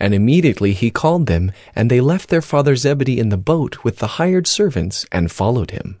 And immediately he called them, and they left their father Zebedee in the boat with the hired servants and followed him.